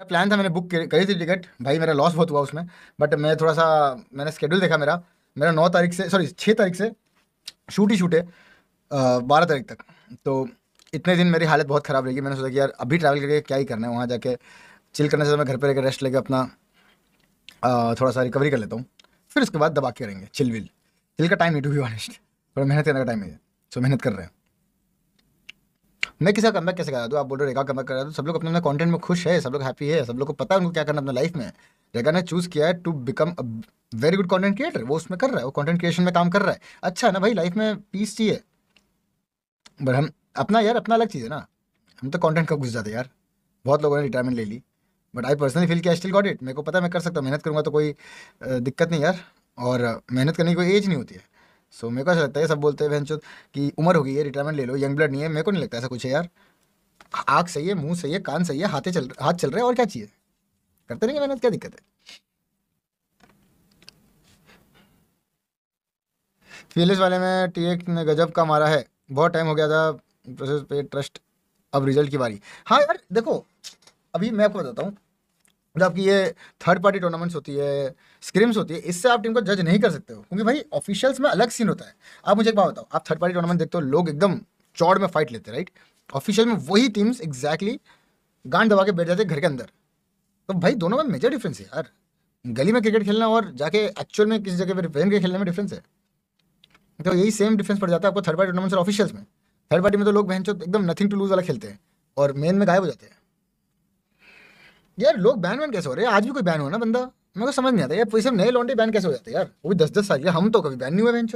Plan था, मैंने book करी थी टिकट भाई, मेरा लॉस बहुत हुआ उसमें। बट मैं थोड़ा सा मैंने स्केड्यूल देखा मेरा। मेरा नौ तारीख से सॉरी छः तारीख से शूट ही शूट है बारह तारीख तक। तो इतने दिन मेरी हालत बहुत ख़राब रहेगी मैंने सोचा कि यार, अभी ट्रैवल करके क्या ही करना है? वहाँ जाके चिल करने से तो मैं घर पर रहकर रेस्ट लेके अपना थोड़ा सा रिकवरी कर लेता हूँ। फिर उसके बाद दबा के करेंगे चिल विल चिल का टाइम नहीं टू बी ऑनेस्ट थोड़ा मेहनत करने का टाइम है। सो मेहनत कर रहे हैं। मैं किसी का कमबैक कैसे करा दूँ? आप बोल रहे हो, रेखा कमबैक करा दो। सब लोग अपने अपने कंटेंट में खुश है, सब लोग हैप्पी है, सब लोग को पता है उनको क्या करना अपने लाइफ में। रेगा ने चूज़ किया है to become a very good content creator वो उसमें कर रहा है, वो कंटेंट क्रिएशन में काम कर रहा है। अच्छा है ना भाई लाइफ में पीस चाहिए। बट हम, अपना यार, अपना अलग चीज़ है ना। हम तो कंटेंट कब घुस जाते यार। बहुत लोगों ने रिटायरमेंट ले ली। बट आई पर्सनली फील किया स्टिल गॉट इट मेरे को पता है, मैं कर सकता हूँ। मेहनत करूँगा तो कोई दिक्कत नहीं यार। और मेहनत करने की कोई एज नहीं होती है। सो मेरे को ऐसा लगता है, सब बोलते हैं, बहन कि उम्र हो गई है रिटायरमेंट ले लो यंग ब्लड नहीं है, मेरे को नहीं लगता ऐसा कुछ है यार। आँख सही है, मुँह सही है, कान सही है, हाथे चल, हाथ चल रहे हैं, और क्या चाहिए? करते रहेंगे मेहनत, क्या दिक्कत है? फीलिस वाले में टीएक ने गजब का मारा है। बहुत टाइम हो गया था प्रोसेस पे ट्रस्ट अब रिज़ल्ट की बारी। हाँ यार, देखो, अभी मैं आपको बताता हूँ। जब आपकी ये थर्ड पार्टी टूर्नामेंट्स होती है स्क्रिम्स होती है, इससे आप टीम को जज नहीं कर सकते हो। क्योंकि भाई ऑफिशियल्स में अलग सीन होता है। आप मुझे एक बात बताओ, आप थर्ड पार्टी टूर्नामेंट देखते हो, लोग एकदम चौड़ में फाइट लेते हैं राइट ऑफिशियल में वही टीम्स एग्जैक्टली गांड दबा के बैठ जाते घर के अंदर। तो भाई, दोनों में मेजर डिफरेंस है यार। गली में क्रिकेट खेलना और जाके एक्चुअल में किसी जगह पर रिप्रेजेंट के खेलने में डिफरेंस है। तो यही सेम डिफरेंस पड़ जाता है आपको थर्ड पार्टी टूर्नामेंट्स और ऑफिशियल्स में। थर्ड पार्टी में तो लोग बहन एकदम नथिंग टू लूज वाला खेलते हैं और मेन में गायब हो जाते हैं। यार, लोग बैन वैन कैसे हो रहे हैं? आज भी कोई बैन हो ना बंदा? मेरे को समझ नहीं आता यार सब नए लॉन्डे बैन कैसे हो जाते यार? वो भी दस दस साल के हम तो कभी बैन नहीं हुए, बहन